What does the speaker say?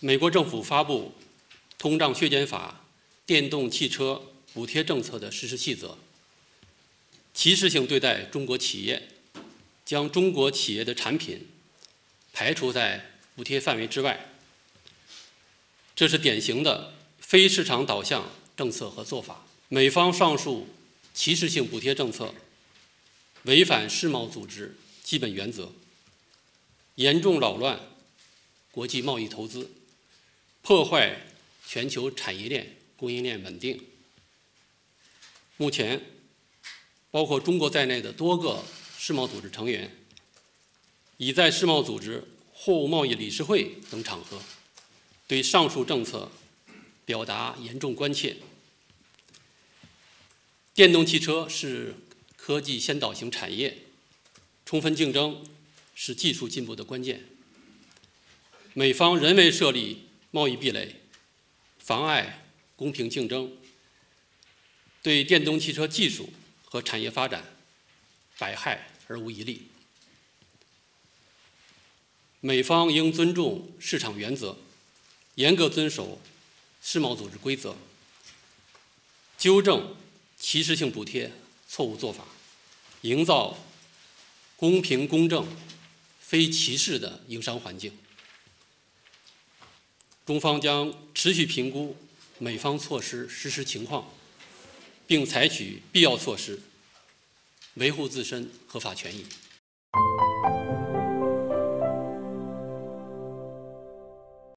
美国政府发布《通胀削减法》电动汽车补贴政策的实施细则，歧视性对待中国企业，将中国企业的产品排除在补贴范围之外。这是典型的非市场导向政策和做法。美方上述歧视性补贴政策违反世贸组织基本原则，严重扰乱国际贸易投资。破坏全球产业链供应链稳定。目前，包括中国在内的多个世贸组织成员，已在世贸组织货物贸易理事会等场合，对上述政策表达严重关切。电动汽车是科技先导型产业，充分竞争是技术进步的关键。美方人为设立。贸易壁垒，妨碍公平竞争，对电动汽车技术和产业发展百害而无一利。美方应尊重市场原则，严格遵守世贸组织规则，纠正歧视性补贴错误做法，营造公平公正、非歧视的营商环境。中方将持续评估美方措施实施情况，并采取必要措施，维护自身合法权益。